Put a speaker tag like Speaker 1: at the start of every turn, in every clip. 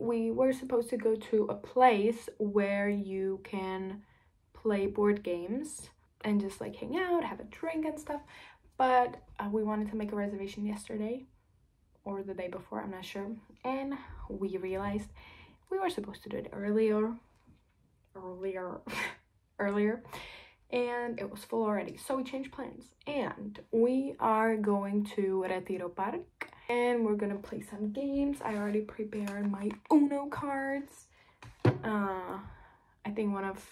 Speaker 1: we were supposed to go to a place where you can play board games and just like hang out, have a drink and stuff. But uh, we wanted to make a reservation yesterday or the day before, I'm not sure. And we realized we were supposed to do it earlier, earlier, earlier, and it was full already. So we changed plans and we are going to Retiro Park and we're gonna play some games. I already prepared my Uno cards. Uh, I think one of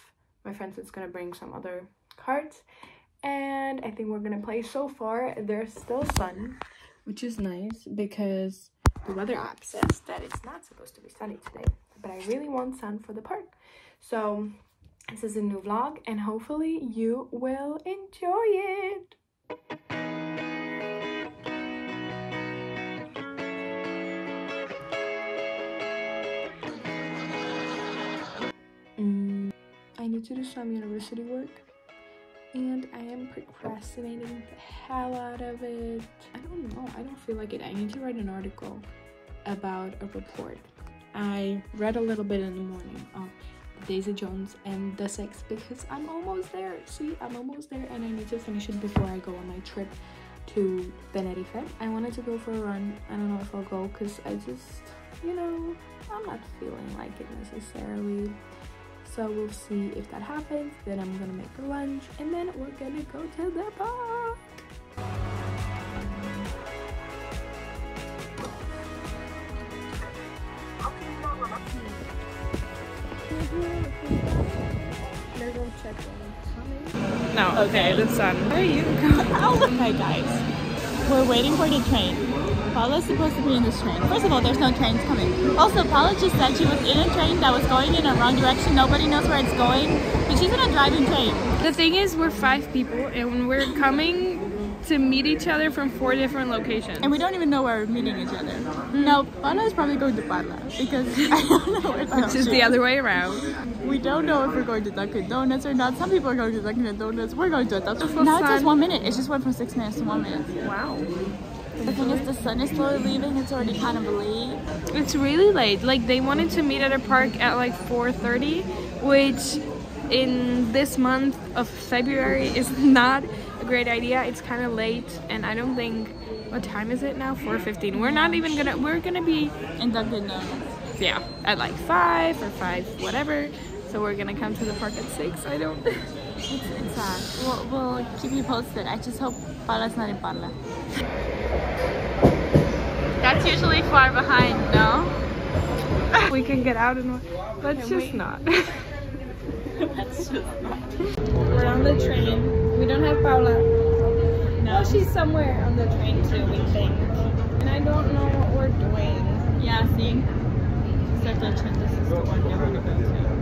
Speaker 1: my friends is gonna bring some other cards and I think we're gonna play. So far, there's still sun, which is nice because the weather app says that it's not supposed to be sunny today, but I really want sun for the park. So this is a new vlog and hopefully you will enjoy it. To do some university work and I am procrastinating the hell out of it. I don't know, I don't feel like it. I need to write an article about a report. I read a little bit in the morning of Daisy Jones and the Six because I'm almost there. See, I'm almost there and I need to finish it before I go on my trip to Tenerife. I wanted to go for a run. I don't know if I'll go because I just, you know, I'm not feeling like it necessarily so we'll see if that happens then i'm gonna make a lunch and then we're gonna go to the park
Speaker 2: No, okay, the sun. Where are you
Speaker 3: going? Hi guys. We're waiting for the train. Paula's supposed to be in this train. First of all, there's no trains coming. Also, Paula just said she was in a train that was going in a wrong direction. Nobody knows where it's going. But she's in a driving train.
Speaker 2: The thing is, we're five people and we're coming to meet each other from four different locations.
Speaker 3: And we don't even know where we're meeting each other. Mm. No, Paula is probably going to Parla because I don't know where
Speaker 2: Which is the other way around.
Speaker 3: We don't know if we're going to Dunkin' Donuts or not. Some people are going to Dunkin' Donuts. We're going to Dunkin' Donuts. Now it just one minute. It just went from six minutes to one minute.
Speaker 2: Wow.
Speaker 3: The thing is, the sun is slowly leaving. It's already kind of late.
Speaker 2: It's really late. Like they wanted to meet at a park at like 4:30, which in this month of February is not a great idea. It's kind of late, and I don't think. What time is it now? 4:15. We're not even gonna. We're gonna be
Speaker 3: in Dunkin' Donuts.
Speaker 2: Yeah, at like five or five, whatever. So we're gonna come to the park at six. I don't.
Speaker 3: It's, it's sad. We'll, we'll keep you posted. I just hope Paula's not in Parla. That's usually far behind, no?
Speaker 2: we can get out and let's can just we? not.
Speaker 3: let's just not.
Speaker 2: We're on the train. We don't have Paula. No. Oh, she's somewhere on the train too, we think. And I don't know what we're doing.
Speaker 3: Yeah, see? This is the one to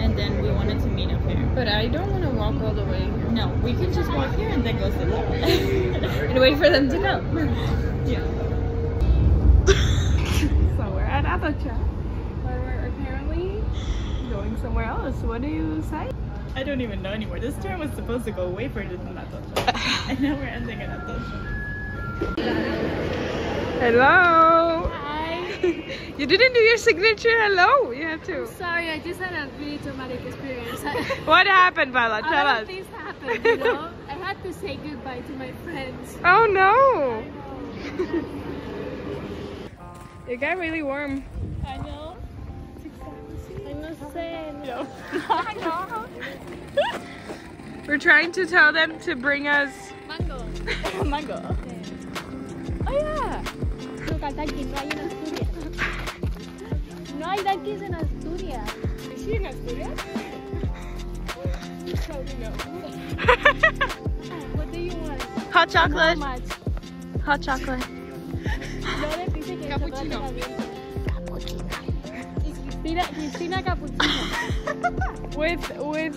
Speaker 3: and then we wanted to meet up here.
Speaker 2: But I don't want to walk all the way.
Speaker 3: No, we could just walk here and then go sit there.
Speaker 2: and wait for them to come.
Speaker 3: Yeah.
Speaker 2: so we're at Atocha. But we're apparently going somewhere else. What do you say?
Speaker 3: I don't even know anymore. This turn was supposed to go way further than Atocha. and now we're ending at Atocha.
Speaker 2: Hello! you didn't do your signature hello. You have to.
Speaker 4: I'm sorry, I just had a really traumatic experience.
Speaker 2: what happened, Bella? Tell
Speaker 4: us. things happened, you know? I had to say goodbye to my friends.
Speaker 2: Oh no! it got really warm.
Speaker 4: I know. I saying.
Speaker 3: Yep.
Speaker 4: I know.
Speaker 2: We're trying to tell them to bring us
Speaker 4: mango.
Speaker 3: mango.
Speaker 4: Oh yeah. No hay Dunkin' en Asturias.
Speaker 2: Is she in Asturias?
Speaker 4: what do you want?
Speaker 3: Hot chocolate. Hot chocolate.
Speaker 2: Cappuccino.
Speaker 4: Cristina, Cristina cappuccino.
Speaker 2: with with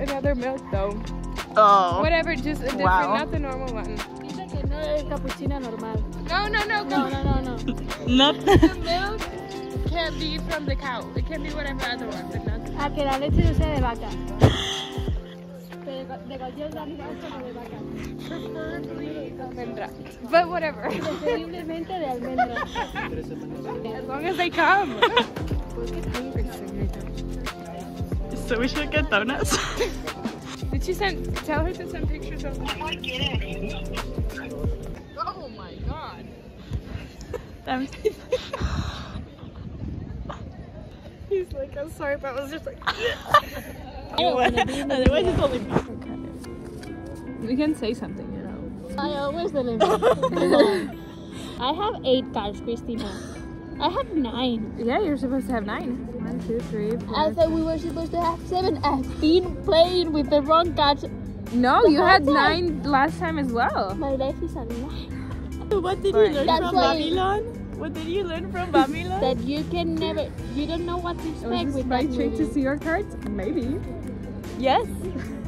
Speaker 2: another milk though.
Speaker 3: Oh.
Speaker 2: Whatever, just a different, wow. not the normal one.
Speaker 4: Es cappuccino normal.
Speaker 2: No, no, no.
Speaker 4: No, no, no, no.
Speaker 3: Not
Speaker 2: the milk can't be from the cow. It can be whatever other one, but not.
Speaker 4: Ah, que la leche no sea de vaca. de, de cualquier animal como de vaca.
Speaker 2: Preferably almendra. But whatever.
Speaker 4: Preferiblemente de almendra.
Speaker 2: as long as they come.
Speaker 3: So we should get donuts.
Speaker 2: Did she send? Tell her to send pictures of. He's like, I'm sorry, but I was just like.
Speaker 3: Otherwise, it's only
Speaker 2: We can say something, you know.
Speaker 4: I always deliver. I have eight cards, Christina. I have nine.
Speaker 2: Yeah, you're supposed to have nine. One, two, three, four.
Speaker 4: I thought we were supposed to have seven. I've been playing with the wrong cards.
Speaker 2: no,
Speaker 4: the
Speaker 2: you had
Speaker 4: time.
Speaker 2: nine last time as well.
Speaker 4: My life is a lie.
Speaker 3: What did you learn
Speaker 4: That's
Speaker 3: from
Speaker 4: why-
Speaker 3: Babylon? What did you learn from Babylon?
Speaker 4: That you can never, you don't know what to
Speaker 2: Was
Speaker 4: expect
Speaker 2: this
Speaker 4: with
Speaker 2: my
Speaker 4: that
Speaker 2: trick to see your cards? Maybe.
Speaker 3: yes.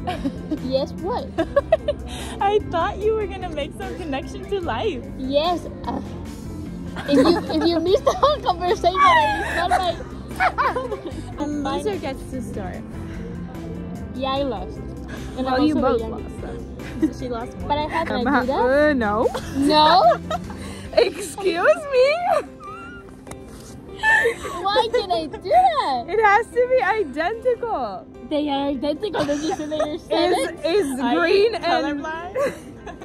Speaker 4: Yes, what?
Speaker 3: I thought you were gonna make some connection to life.
Speaker 4: Yes. Uh, if you if you missed the whole conversation, it's not like.
Speaker 3: The
Speaker 4: I'm fine.
Speaker 3: loser gets to start.
Speaker 4: Yeah, I lost. And
Speaker 2: Well,
Speaker 4: I'm
Speaker 2: you both
Speaker 4: the
Speaker 2: lost.
Speaker 4: youngest.
Speaker 3: she lost
Speaker 4: But I had
Speaker 2: Come
Speaker 4: like
Speaker 2: on.
Speaker 4: do that.
Speaker 2: Uh, no.
Speaker 4: No.
Speaker 2: Excuse me?
Speaker 4: Why did I do that?
Speaker 2: It has to be identical.
Speaker 4: They are identical. Did you say they are seven?
Speaker 2: Is is
Speaker 3: Are you
Speaker 2: green and?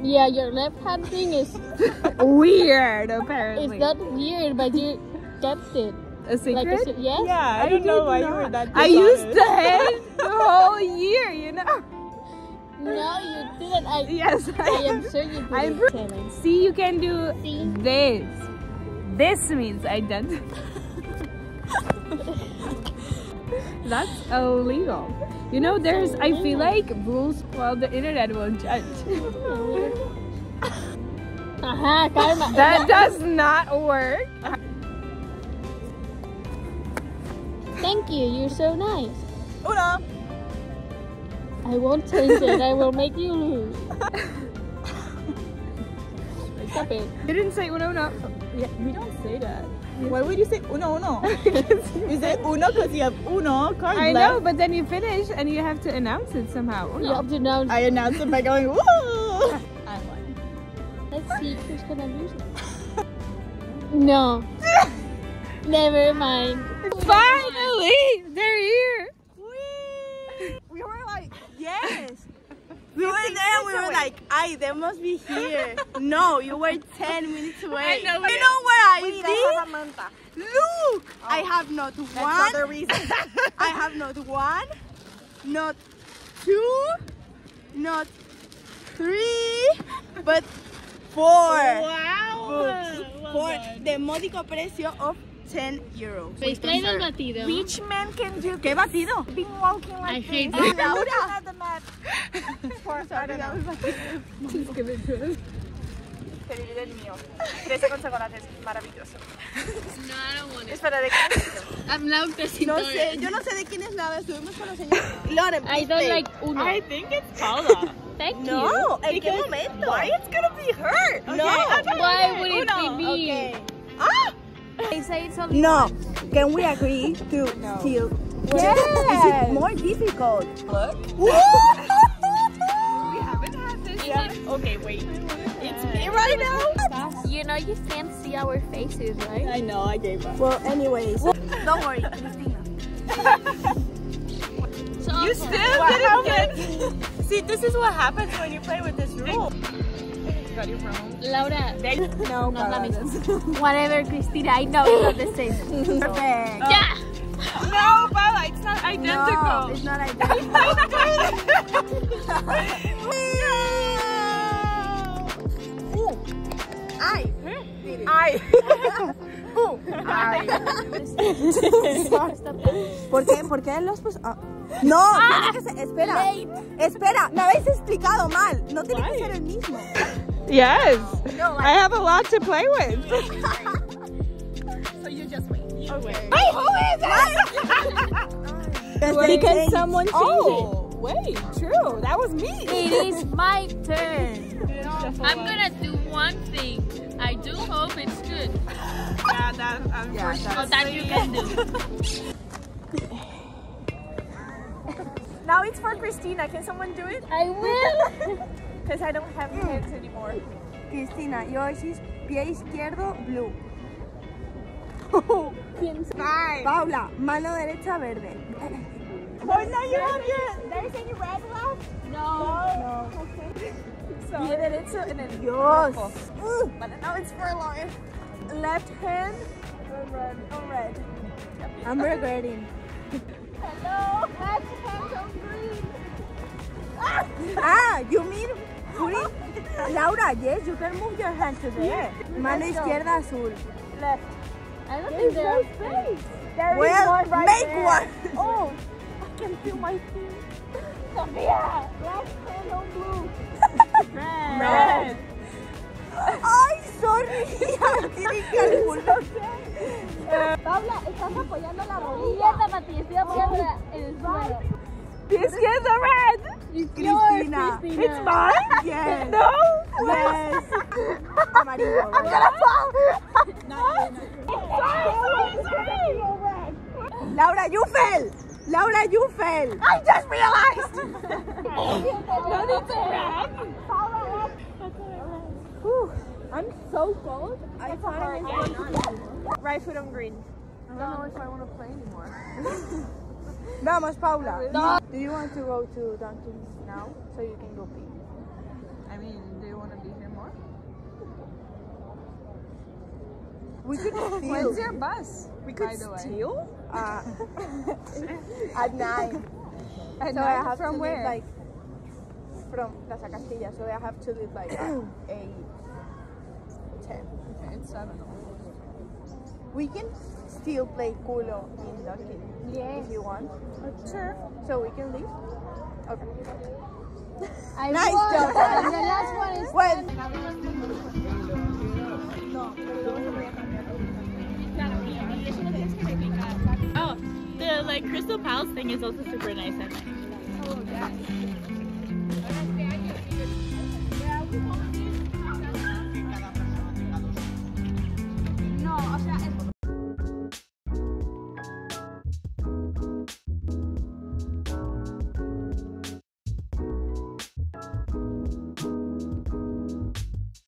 Speaker 4: Yeah, your left hand thing is
Speaker 2: weird apparently.
Speaker 4: it's not weird, but you kept it.
Speaker 2: a secret?
Speaker 4: Like a, se- yes.
Speaker 3: yeah, I don't know
Speaker 2: did
Speaker 3: why you
Speaker 2: not.
Speaker 3: were that.
Speaker 2: I used the
Speaker 3: dishonest.
Speaker 2: head the whole year, you know.
Speaker 4: No, you didn't. I.
Speaker 2: Yes,
Speaker 4: I am sure you did
Speaker 2: I'm
Speaker 4: it.
Speaker 2: See, you can do
Speaker 4: See?
Speaker 2: this. This means identical. That's illegal. You know, there's, I feel like rules, well, the internet will judge.
Speaker 4: Aha, karma.
Speaker 2: That does not work.
Speaker 4: Thank you. You're so nice.
Speaker 3: Uno.
Speaker 4: I won't change it. I will make you lose. Stop it.
Speaker 2: You didn't say uno, no.
Speaker 3: Yeah, we don't say that. Why would you say uno uno? you say uno because you have uno card
Speaker 2: I
Speaker 3: left.
Speaker 2: know, but then you finish and you have to announce it somehow.
Speaker 4: You have to know.
Speaker 3: I announce it by going woo. I won.
Speaker 4: Let's see who's gonna lose. No. Never mind.
Speaker 2: Finally, they're here.
Speaker 3: We yes. We were there. We were like, "Ay, they must be here." no, you were ten minutes away.
Speaker 2: I know,
Speaker 3: You
Speaker 2: we-
Speaker 3: know where I did? Look, I have not one.
Speaker 5: not reason.
Speaker 3: I have not one, not two, not three, but four. Books for the módico precio of 10 euros.
Speaker 4: Please batido.
Speaker 5: Which man can do
Speaker 3: ¿Qué batido?
Speaker 5: Been walking
Speaker 4: I hate
Speaker 5: this.
Speaker 4: it.
Speaker 5: Laura the del mío. Crece con chocolates. Maravilloso.
Speaker 4: No, I don't want it.
Speaker 5: Espera, ¿de qué es?
Speaker 4: I'm testing
Speaker 3: No sé, yo no sé de quién es nada. Estuvimos con señores. Loren,
Speaker 4: I don't like uno.
Speaker 3: I think it's Paula.
Speaker 4: Thank you.
Speaker 5: No, ¿en qué momento? Why it's gonna be her?
Speaker 3: no.
Speaker 4: Why would it be me?
Speaker 3: Okay.
Speaker 5: Ah!
Speaker 4: They say it's only
Speaker 5: No. Can we agree to steal?
Speaker 3: Yes.
Speaker 5: This is more difficult. Look.
Speaker 2: We haven't had this yet.
Speaker 3: Okay, wait. It's me right now.
Speaker 4: You know you can't see our faces, right?
Speaker 3: I know, I gave up.
Speaker 5: Well, anyways. Don't worry, Christina.
Speaker 3: You still didn't get. See, this is what happens when you play with this rule.
Speaker 2: Got it wrong.
Speaker 4: Laura,
Speaker 5: No,
Speaker 4: no, la
Speaker 5: Paula,
Speaker 4: misma. Whatever, Cristina. I know it's not the same.
Speaker 5: Perfect.
Speaker 4: yeah.
Speaker 2: No, Paula, it's not
Speaker 5: No,
Speaker 2: identical.
Speaker 5: it's not identical. It.
Speaker 2: I.
Speaker 5: Ooh. I. ¿Por qué? ¿Por qué los pus- ah. No, tiene que ser, espera. Espera, me habéis explicado mal. No tiene que ser el mismo.
Speaker 2: Yes.
Speaker 5: No, like,
Speaker 2: I have a lot to play with.
Speaker 5: so you just wait.
Speaker 3: Okay.
Speaker 5: Hey, who is it?
Speaker 3: Because someone oh, changed
Speaker 2: Oh, wait, true. That was me.
Speaker 4: It is my turn. I'm gonna do one thing. I do hope it's good.
Speaker 2: Yeah, that, unfortunately.
Speaker 4: So that you can do.
Speaker 5: Now
Speaker 2: now it's for Christina. Can someone do it?
Speaker 4: I will.
Speaker 2: Because I don't have hands anymore.
Speaker 5: Cristina, yours is pie izquierdo, blue.
Speaker 2: Five.
Speaker 5: Paula, mano derecha, verde.
Speaker 2: Oh, no, you have your. There's any red left?
Speaker 4: No.
Speaker 2: So. Pie derecho and then
Speaker 5: Dios.
Speaker 2: rojo. But now it's for Lauren. Left hand. On red. On red.
Speaker 5: I'm regretting.
Speaker 4: Hello. Left hand on green.
Speaker 5: Ah, you mean putting... Laura, yes, you can move your hand to there. Mano izquierda, azul.
Speaker 2: Left.
Speaker 4: I don't think there are space.
Speaker 2: There is
Speaker 5: Well,
Speaker 2: one right
Speaker 5: make
Speaker 2: there.
Speaker 5: one.
Speaker 2: Oh, I can feel my feet.
Speaker 4: Sophia. Left hand on blue.
Speaker 2: Red. Red.
Speaker 5: Ay, sorry. Tiene cálculo.
Speaker 4: Paula, estás apoyando la rodilla. Izquierda, Mati, estoy apoyando en el suelo.
Speaker 2: This is the red.
Speaker 5: Cristina.
Speaker 2: It's mine?
Speaker 5: Yes.
Speaker 2: No.
Speaker 5: Yes.
Speaker 2: I'm gonna fall. Sorry, sorry, sorry.
Speaker 5: Laura, you fell. Laura, you fell.
Speaker 2: I just realized. no need to red.
Speaker 5: Whew, I'm so cold. I thought
Speaker 2: Right foot on green.
Speaker 5: I don't know if I want to play anymore. Vamos, Paula. Do you want to go to Dunkin's now so you can go pee?
Speaker 2: I mean, do you want to be here more?
Speaker 5: We could steal.
Speaker 2: When's your bus? We
Speaker 5: could
Speaker 2: by the way.
Speaker 5: steal? Uh, at nine.
Speaker 2: At
Speaker 5: so
Speaker 2: nine?
Speaker 5: I have
Speaker 2: From
Speaker 5: to
Speaker 2: where?
Speaker 5: leave like from Plaza Castilla. So I have to leave like at eight, ten.
Speaker 2: Okay, it's seven.
Speaker 5: We can still play culo in Dunkin'
Speaker 4: Yes.
Speaker 5: if you want.
Speaker 2: Oh, sure.
Speaker 5: So we can leave. Okay.
Speaker 4: I
Speaker 5: Nice
Speaker 4: won.
Speaker 5: job.
Speaker 4: And the last one is
Speaker 5: Well,
Speaker 2: Oh, the like Crystal Palace thing is also super nice. I think. Oh,